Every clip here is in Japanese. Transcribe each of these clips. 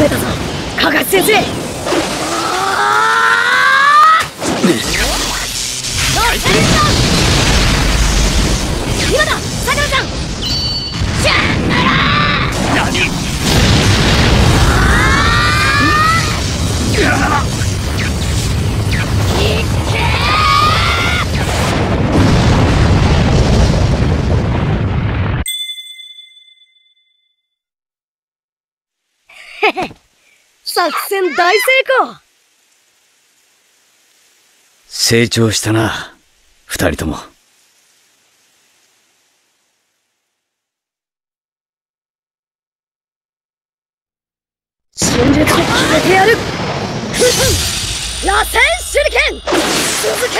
せいだぞ。加賀先生。作戦大成功。成長したな二人とも。真実を決めてやる。螺旋手裏剣。続け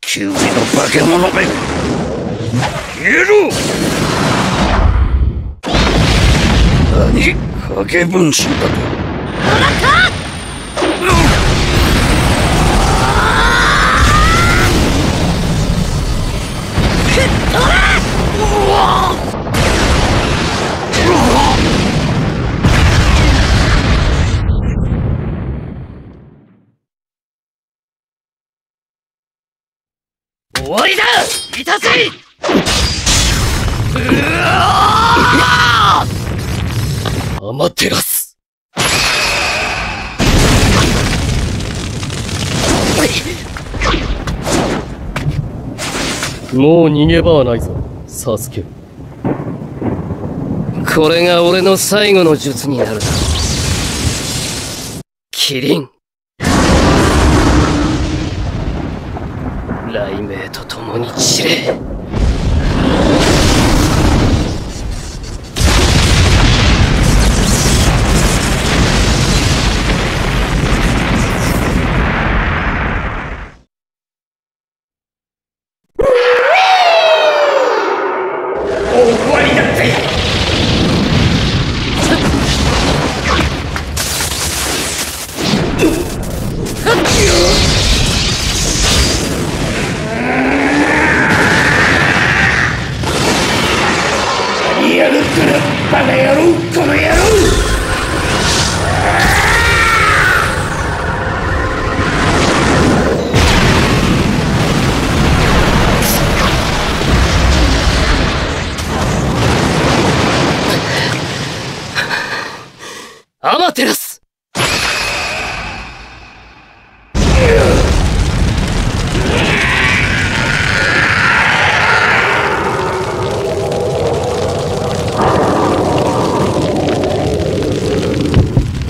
キュウリの化け物め。消えろ何影分身だと。もらった終わりだ。いたせ。アマテラスもう逃げ場はないぞ。サスケ。これが俺の最後の術になるだろう。キリン雷鳴と共に散れ。ろうこの野郎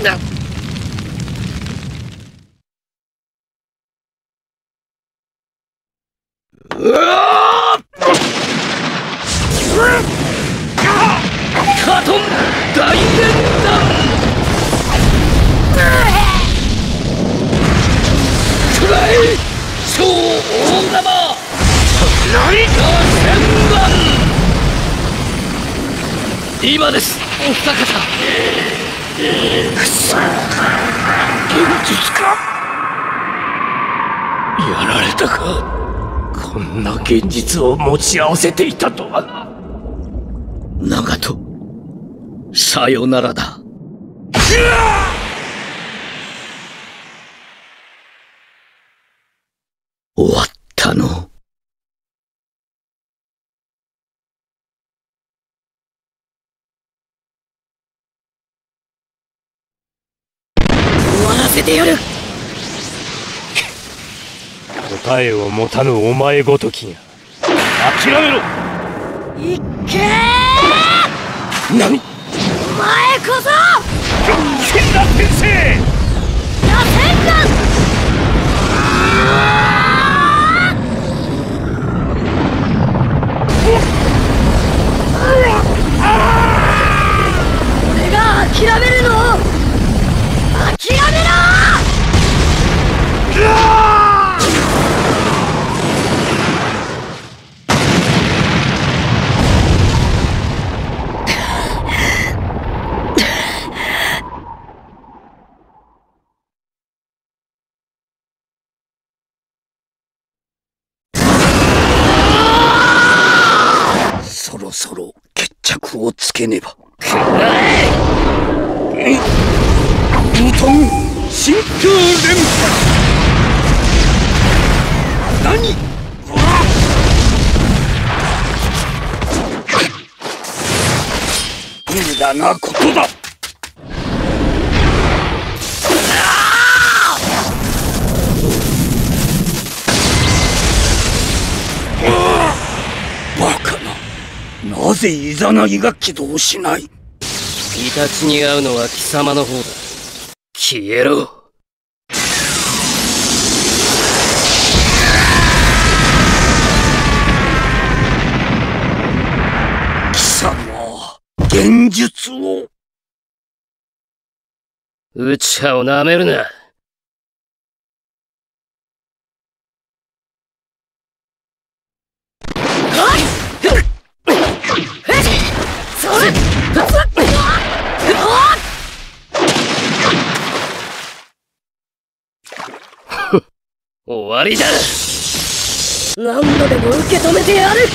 な今です。お二方くそ現実か？やられたか？こんな現実を持ち合わせていたとはな。長門さよならだ。終わったの終わらせてやる。答えを持たぬお前ごときが。諦めろ。いっけ何？ーお前こそ。千田先生けねば。無頓真空連覇何無駄なことだバカななぜイザナギが起動しない？イタチに会うのは貴様の方だ。消えろ。貴様現実をウチハを舐めるな。それ終わりだ。何度でも受け止めてやる。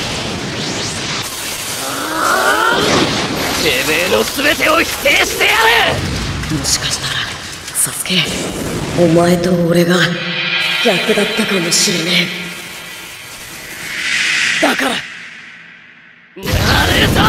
てめえの全てを否定してやる。もしかしたらサスケお前と俺が逆だったかもしれねえ。だから。なるぞ